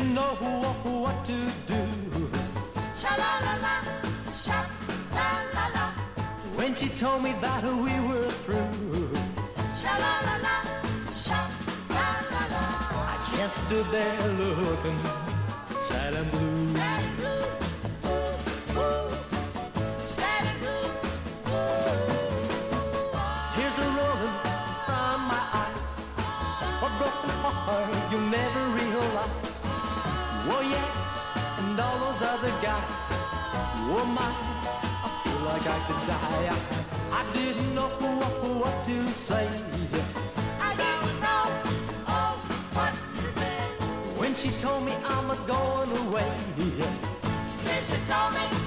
didn't know what to do. Sha la la la, sha la la la. When she told me that we were through. Sha la la la, sha la la la. I just stood there looking sad and blue. Sad and blue. Other guys. My, I feel like I could die. I, didn't know what, what to say. I didn't know, oh, what to say. When she told me I'm a going away. Since you told me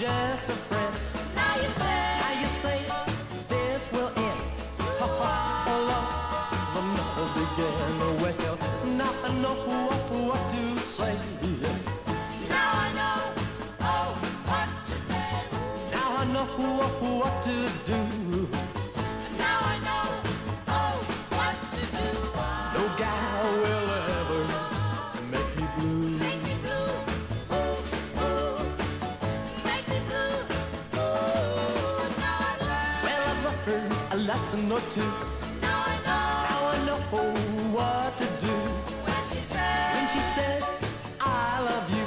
just a friend. Now you say, Now you say this will end. Ha ha, oh, love, the never began. Well, now I know what, what to say. now I know, oh, what to say. Now I know what, what to do. Now I know, oh, what to do. No guy lesson or two. Now I know, now I know what to do. When she says, when she says I love you,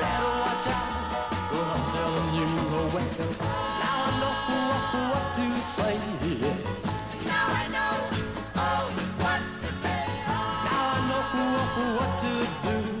better watch out. Well, I'm telling you, no well. Now I know what, what to say. Now I know, oh, what to say. Now I know what to do.